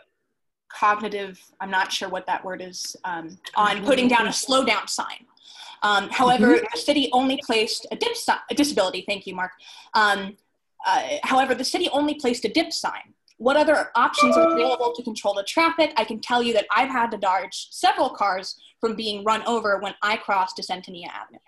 cognitive, I'm not sure what that word is, um, on putting down a slowdown sign um, however, mm-hmm. the city only placed a dip sign, a disability, thank you, Mark. Um, uh, however, the city only placed a dip sign. what other options are available to control the traffic? I can tell you that I've had to dodge several cars from being run over when I crossed Centennial Avenue.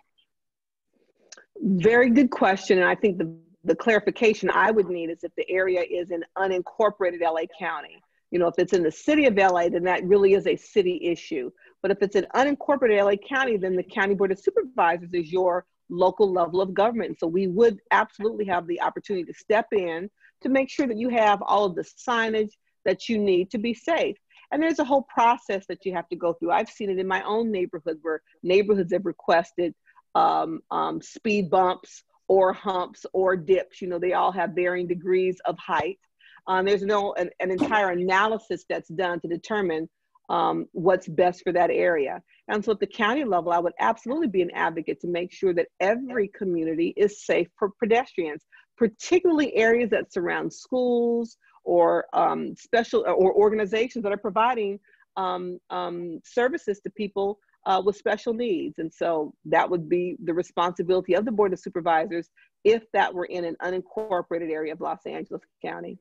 Very good question. And I think the, the clarification I would need is if the area is in unincorporated LA County. You know, if it's in the city of LA, then that really is a city issue. But if it's an unincorporated LA County, then the County Board of Supervisors is your local level of government. So we would absolutely have the opportunity to step in to make sure that you have all of the signage that you need to be safe. And there's a whole process that you have to go through. I've seen it in my own neighborhood where neighborhoods have requested um, um, speed bumps or humps or dips. You know, they all have varying degrees of height. Um, there's no an, an, entire analysis that's done to determine um, what's best for that area. And so at the county level, I would absolutely be an advocate to make sure that every community is safe for pedestrians, particularly areas that surround schools or um, special or organizations that are providing um, um, services to people uh, with special needs. And so that would be the responsibility of the Board of Supervisors if that were in an unincorporated area of Los Angeles County.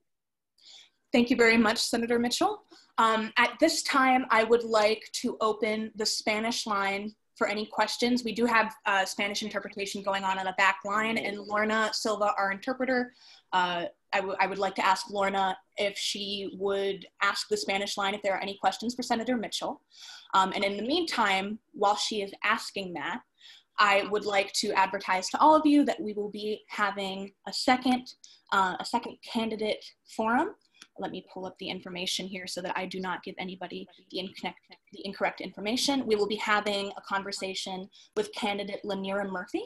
Thank you very much, Senator Mitchell. Um, at this time, I would like to open the Spanish line for any questions. We do have uh, Spanish interpretation going on on the back line, and Lorna Silva, our interpreter, uh, I, I would like to ask Lorna if she would ask the Spanish line if there are any questions for Senator Mitchell. Um, and in the meantime, while she is asking that, I would like to advertise to all of you that we will be having a second, uh, a second candidate forum let me pull up the information here so that I do not give anybody the, incorrect, the incorrect information. We will be having a conversation with candidate Lanira Murphy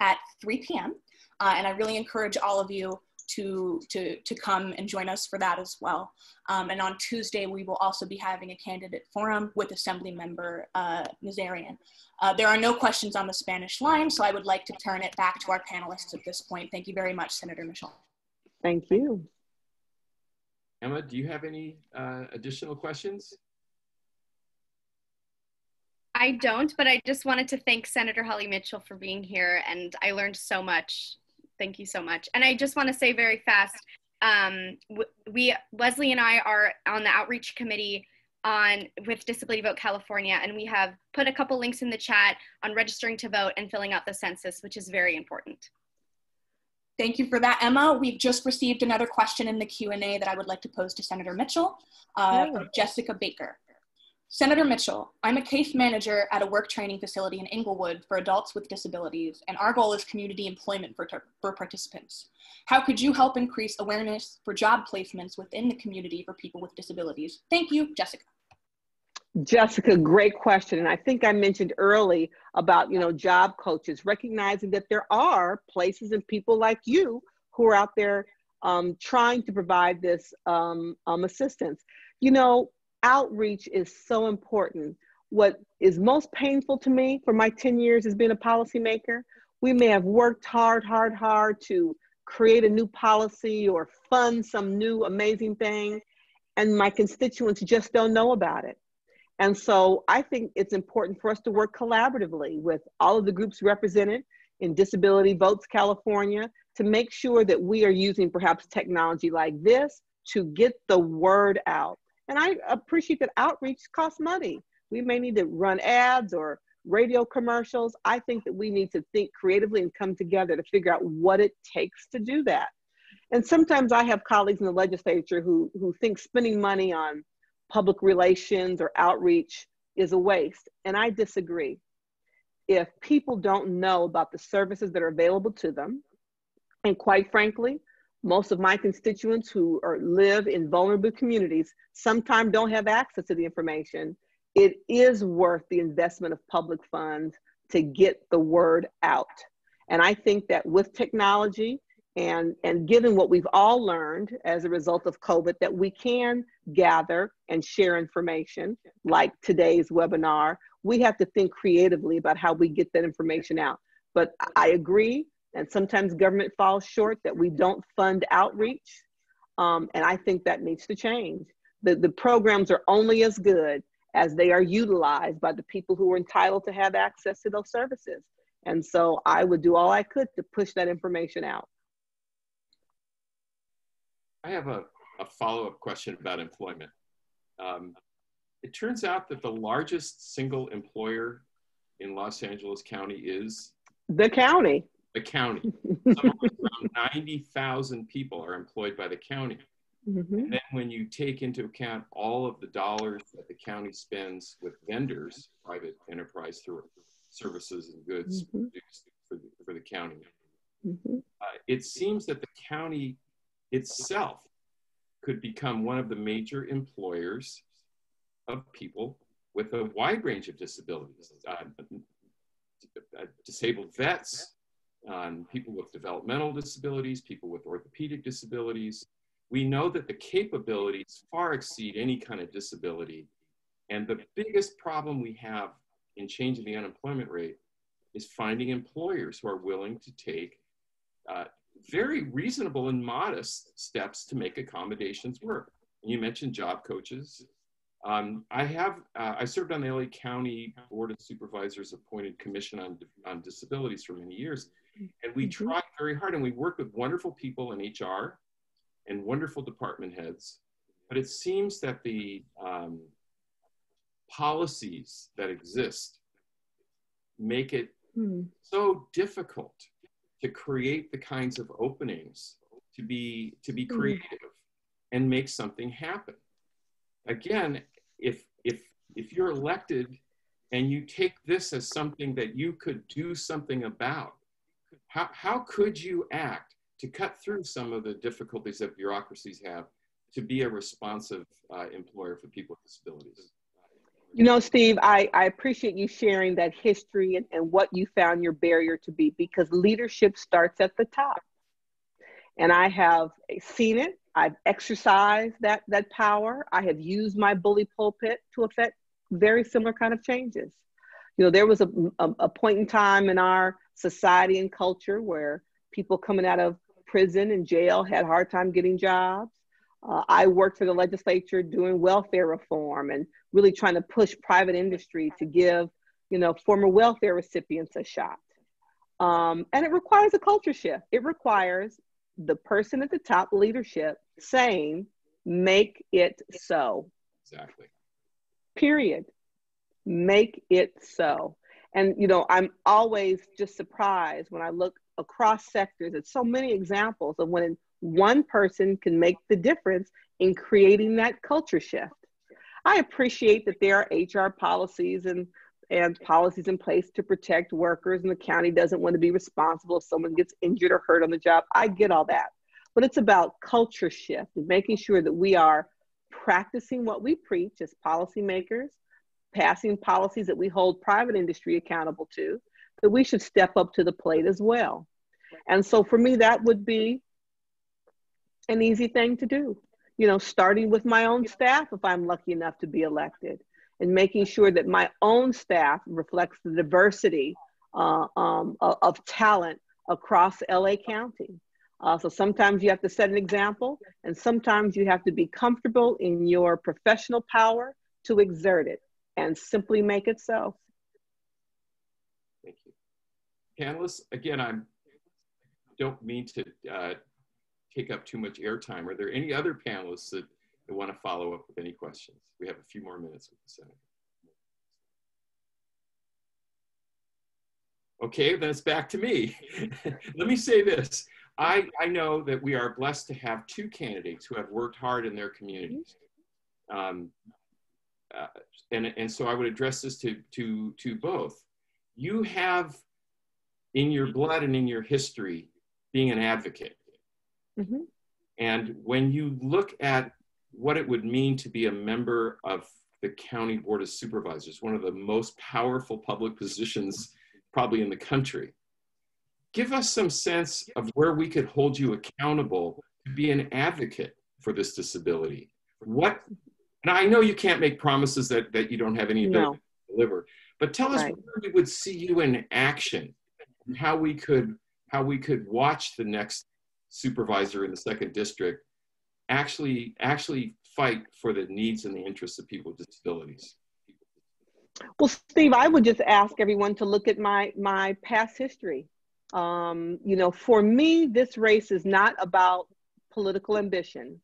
at 3 p.m. Uh, and I really encourage all of you to, to, to come and join us for that as well. Um, and on Tuesday, we will also be having a candidate forum with Assembly Member uh, Nazarian. Uh, there are no questions on the Spanish line, so I would like to turn it back to our panelists at this point. Thank you very much, Senator Mitchell. Thank you. Emma, do you have any uh, additional questions? I don't, but I just wanted to thank Senator Holly Mitchell for being here, and I learned so much. Thank you so much. And I just want to say very fast, um, we Leslie and I are on the outreach committee on with Disability Vote California, and we have put a couple links in the chat on registering to vote and filling out the census, which is very important. Thank you for that, Emma. We've just received another question in the Q&A that I would like to pose to Senator Mitchell uh, from Jessica Baker. Senator Mitchell, I'm a case manager at a work training facility in Inglewood for adults with disabilities, and our goal is community employment for, for participants. How could you help increase awareness for job placements within the community for people with disabilities? Thank you, Jessica. Jessica, great question. And I think I mentioned early about, you know, job coaches, recognizing that there are places and people like you who are out there um, trying to provide this um, um, assistance. You know, outreach is so important. What is most painful to me for my 10 years as being a policymaker, we may have worked hard, hard, hard to create a new policy or fund some new amazing thing, and my constituents just don't know about it. And so I think it's important for us to work collaboratively with all of the groups represented in Disability Votes California to make sure that we are using perhaps technology like this to get the word out. And I appreciate that outreach costs money. We may need to run ads or radio commercials. I think that we need to think creatively and come together to figure out what it takes to do that. And sometimes I have colleagues in the legislature who, who think spending money on public relations or outreach is a waste. And I disagree. If people don't know about the services that are available to them, and quite frankly, most of my constituents who are, live in vulnerable communities sometimes don't have access to the information. It is worth the investment of public funds to get the word out. And I think that with technology and, and given what we've all learned as a result of COVID, that we can gather and share information like today's webinar, we have to think creatively about how we get that information out. But I agree, and sometimes government falls short that we don't fund outreach. Um, and I think that needs to change. The, the programs are only as good as they are utilized by the people who are entitled to have access to those services. And so I would do all I could to push that information out. I have a, a follow-up question about employment. Um, it turns out that the largest single employer in Los Angeles County is The county. the county. Around 90,000 people are employed by the county. Mhm. And then when you take into account all of the dollars that the county spends with vendors, private enterprise through services and goods Mhm. produced for the, for the county, Mhm. uh, it seems that the county itself could become one of the major employers of people with a wide range of disabilities. Uh, uh, disabled vets, um, people with developmental disabilities, people with orthopedic disabilities. We know that the capabilities far exceed any kind of disability. And the biggest problem we have in changing the unemployment rate is finding employers who are willing to take uh, very reasonable and modest steps to make accommodations work. You mentioned job coaches. Um, I have, uh, I served on the LA County Board of Supervisors appointed commission on, on disabilities for many years. And we Mhm. tried very hard and we worked with wonderful people in HR and wonderful department heads. But it seems that the um, policies that exist make it Hmm. so difficult to create the kinds of openings to be to be Hmm. creative and make something happen again if if if you're elected and you take this as something that you could do something about how, how could you act to cut through some of the difficulties that bureaucracies have to be a responsive uh, employer for people with disabilities You know, Steve, I, I appreciate you sharing that history and, and what you found your barrier to be because leadership starts at the top. And I have seen it. I've exercised that, that power. I have used my bully pulpit to affect very similar kind of changes. You know, there was a, a, a point in time in our society and culture where people coming out of prison and jail had hard time getting jobs. Uh, I worked for the legislature doing welfare reform and really trying to push private industry to give, you know, former welfare recipients a shot. Um, and it requires a culture shift. It requires the person at the top leadership saying, make it so, exactly period. Make it so. And, you know, I'm always just surprised when I look across sectors at so many examples of when one person can make the difference in creating that culture shift. I appreciate that there are HR policies and and policies in place to protect workers and the county doesn't want to be responsible if someone gets injured or hurt on the job. I get all that. But it's about culture shift and making sure that we are practicing what we preach as policymakers, passing policies that we hold private industry accountable to, that we should step up to the plate as well. And so for me, that would be an easy thing to do. You know, starting with my own staff if I'm lucky enough to be elected, and making sure that my own staff reflects the diversity uh, um, of, talent across LA County. Uh, so sometimes you have to set an example, and sometimes you have to be comfortable in your professional power to exert it and simply make it so. Thank you. Panelists, again, I don't mean to uh, take up too much airtime. Are there any other panelists that, that want to follow up with any questions? We have a few more minutes with the Senator. Okay, then it's back to me. Let me say this. I, I know that we are blessed to have two candidates who have worked hard in their communities. Um, uh, and, and so I would address this to, to, to both. You have in your blood and in your history being an advocate. Mm-hmm. And when you look at what it would mean to be a member of the County Board of Supervisors, one of the most powerful public positions probably in the country, give us some sense of where we could hold you accountable to be an advocate for this disability. What, and I know you can't make promises that, that you don't have any ability No. to deliver, but tell us Right. where we would see you in action and how we could how we could watch the next supervisor in the second district actually actually fight for the needs and the interests of people with disabilities. Well, Steve, I would just ask everyone to look at my my past history. Um, you know, for me, this race is not about political ambition.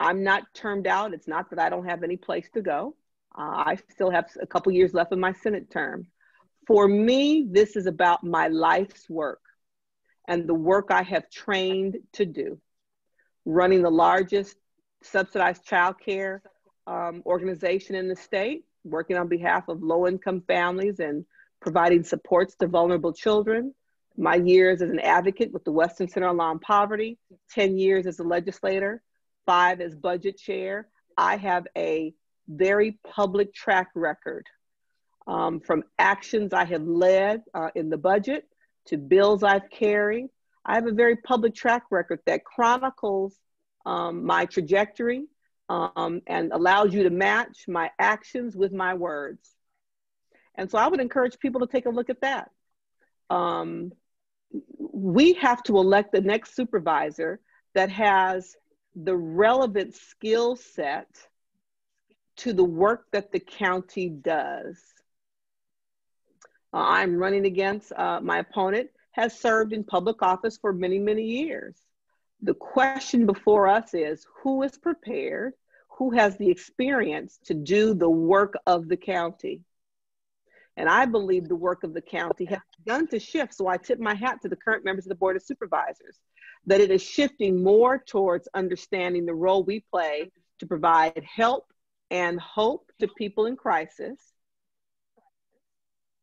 I'm not termed out. It's not that I don't have any place to go. Uh, I still have a couple years left of my Senate term. For me, this is about my life's work and the work I have trained to do. Running the largest subsidized child care um, organization in the state, working on behalf of low income families and providing supports to vulnerable children. My years as an advocate with the Western Center on Law and Poverty, 10 years as a legislator, five as budget chair. I have a very public track record um, from actions I have led uh, in the budget to bills I've carried. I have a very public track record that chronicles um, my trajectory um, and allows you to match my actions with my words. And so I would encourage people to take a look at that. Um, we have to elect the next supervisor that has the relevant skill set to the work that the county does. I'm running against uh, my opponent, has served in public office for many, many years. The question before us is who is prepared, who has the experience to do the work of the county? And I believe the work of the county has begun to shift. So I tip my hat to the current members of the Board of Supervisors that it is shifting more towards understanding the role we play to provide help and hope to people in crisis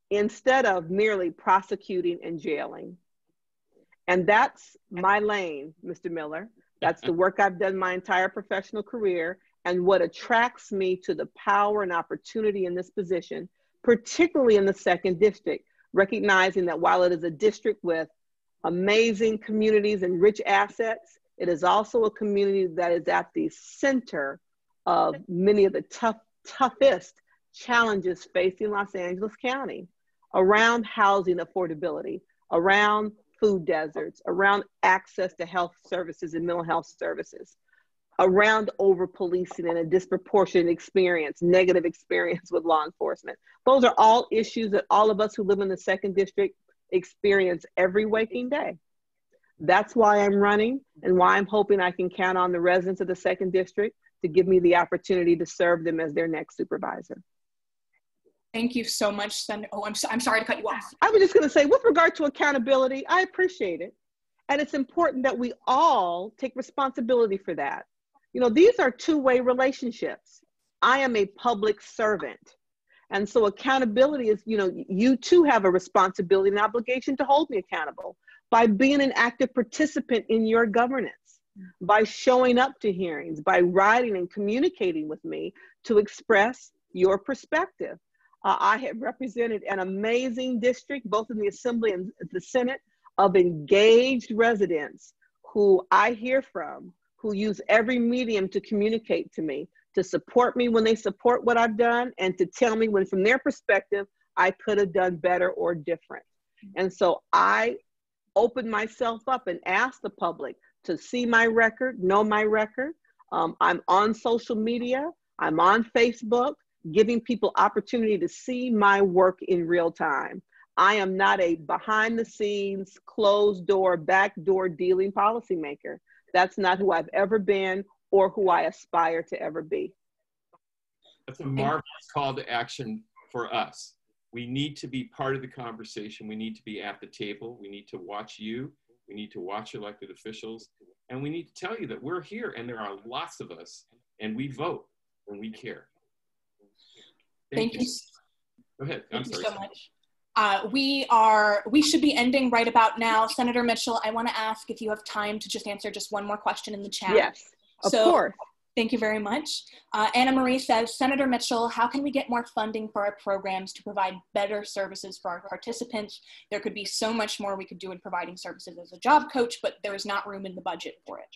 instead of merely prosecuting and jailing. And that's my lane, Mr. Miller. That's the work I've done my entire professional career and what attracts me to the power and opportunity in this position, particularly in the second district, recognizing that while it is a district with amazing communities and rich assets. It is also a community that is at the center of many of the tough, toughest challenges facing Los Angeles County around housing affordability, around food deserts, around access to health services and mental health services, around over policing and a disproportionate experience, negative experience with law enforcement. Those are all issues that all of us who live in the second district experience every waking day. That's why I'm running and why I'm hoping I can count on the residents of the second district to give me the opportunity to serve them as their next supervisor. Thank you so much, Senator. Oh, I'm, so, I'm sorry to cut you off. I was just going to say, with regard to accountability, I appreciate it. And it's important that we all take responsibility for that. You know, these are two way relationships. I am a public servant. And so accountability is, you know, you too have a responsibility and obligation to hold me accountable by being an active participant in your governance, by showing up to hearings, by writing and communicating with me to express your perspective. Uh, I have represented an amazing district, both in the Assembly and the Senate, of engaged residents who I hear from, who use every medium to communicate to me, to support me when they support what I've done and to tell me when, from their perspective, I could have done better or different. And so I opened myself up and asked the public to see my record, know my record. Um, I'm on social media, I'm on Facebook, giving people opportunity to see my work in real time. I am not a behind the scenes, closed door, back door dealing policymaker. That's not who I've ever been or who I aspire to ever be. That's a marvelous call to action for us. We need to be part of the conversation. We need to be at the table. We need to watch you. We need to watch elected officials. And we need to tell you that we're here and there are lots of us and we vote and we care. Thank, Thank you. you. Go ahead. Thank I'm you so much. Uh, we are we should be ending right about now. Senator Mitchell, I want to ask if you have time to just answer just one more question in the chat. Yes. Of so, course. Thank you very much. Uh, Anna Marie says, Senator Mitchell, how can we get more funding for our programs to provide better services for our participants? There could be so much more we could do in providing services as a job coach, but there is not room in the budget for it.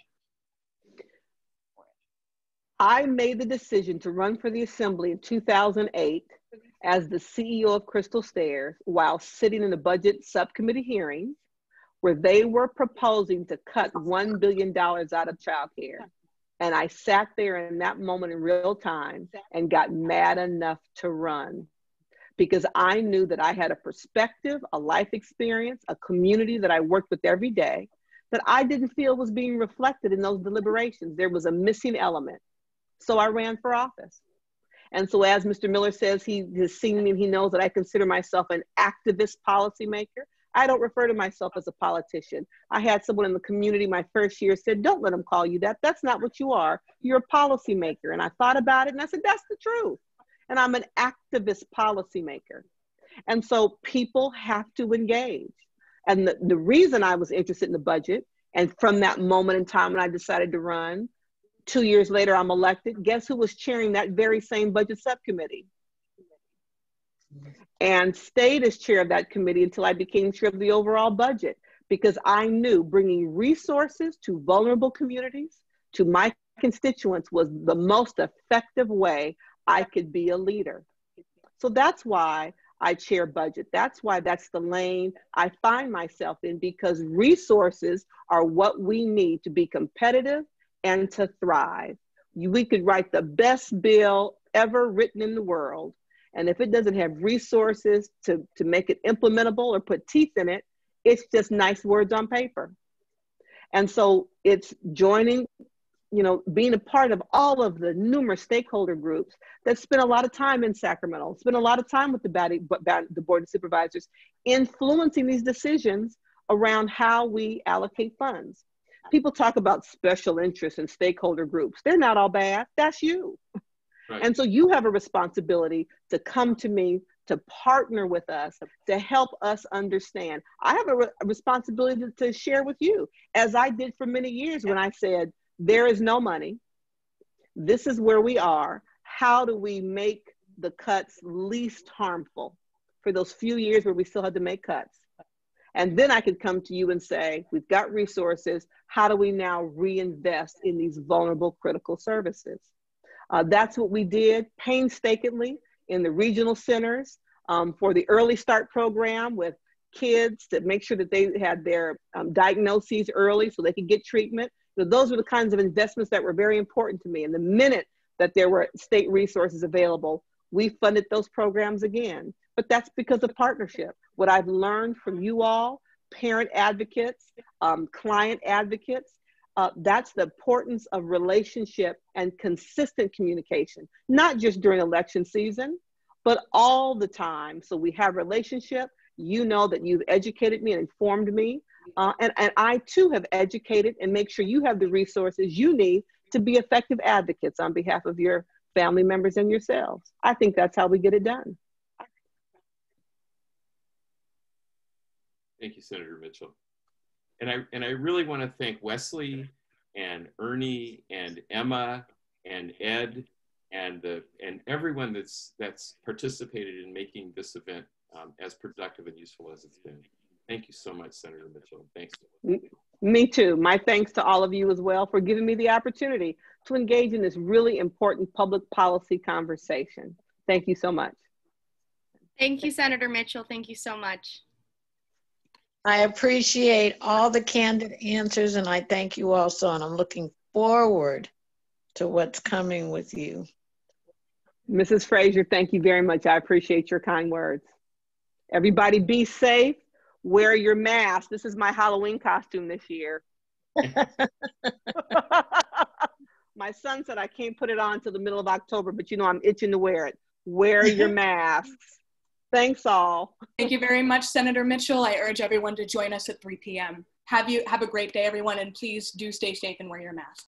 I made the decision to run for the Assembly in 2008 as the CEO of Crystal Stairs while sitting in the budget subcommittee hearings where they were proposing to cut $1 billion out of childcare. And I sat there in that moment in real time and got mad enough to run because I knew that I had a perspective, a life experience, a community that I worked with every day that I didn't feel was being reflected in those deliberations. There was a missing element. So I ran for office. And so, as Mr. Miller says, he has seen me and he knows that I consider myself an activist policymaker. I don't refer to myself as a politician. I had someone in the community my first year said, Don't let them call you that. That's not what you are. You're a policymaker. And I thought about it and I said, That's the truth. And I'm an activist policymaker. And so people have to engage. And the, the reason I was interested in the budget, and from that moment in time when I decided to run, two years later I'm elected, guess who was chairing that very same budget subcommittee? and stayed as chair of that committee until I became chair of the overall budget because I knew bringing resources to vulnerable communities, to my constituents, was the most effective way I could be a leader. So that's why I chair budget. That's why that's the lane I find myself in because resources are what we need to be competitive and to thrive. We could write the best bill ever written in the world, and if it doesn't have resources to, to make it implementable or put teeth in it, it's just nice words on paper. And so it's joining, you know, being a part of all of the numerous stakeholder groups that spend a lot of time in Sacramento, spend a lot of time with the, body, the Board of Supervisors, influencing these decisions around how we allocate funds. People talk about special interests and stakeholder groups. They're not all bad. That's you. Right. And so you have a responsibility to come to me, to partner with us, to help us understand. I have a, re- a responsibility to, to share with you, as I did for many years when I said, there is no money. This is where we are. How do we make the cuts least harmful for those few years where we still had to make cuts? And then I could come to you and say, we've got resources. How do we now reinvest in these vulnerable critical services? Uh, that's what we did painstakingly in the regional centers um, for the early start program with kids to make sure that they had their um, diagnoses early so they could get treatment. So those were the kinds of investments that were very important to me. And the minute that there were state resources available, we funded those programs again. But that's because of partnership. What I've learned from you all, parent advocates, um, client advocates, uh, that's the importance of relationship and consistent communication, not just during election season, but all the time. So we have relationship. You know that you've educated me and informed me. Uh, and, and I too have educated and make sure you have the resources you need to be effective advocates on behalf of your family members and yourselves. I think that's how we get it done. Thank you, Senator Mitchell and I and I really want to thank Wesley and Ernie and Emma and Ed and the and everyone that's that's participated in making this event um, as productive and useful as it's been. Thank you so much, Senator Mitchell. Thanks. Me too. My thanks to all of you as well for giving me the opportunity to engage in this really important public policy conversation. Thank you so much. Thank you, Senator Mitchell. Thank you so much. I appreciate all the candid answers and I thank you also. And I'm looking forward to what's coming with you. Mrs. Frazier, thank you very much. I appreciate your kind words. Everybody be safe. Wear your mask. This is my Halloween costume this year. my son said I can't put it on till the middle of October, but you know I'm itching to wear it. Wear your masks. Thanks all. Thank you very much, Senator Mitchell. I urge everyone to join us at 3 p.m. Have you have a great day, everyone, and please do stay safe and wear your mask.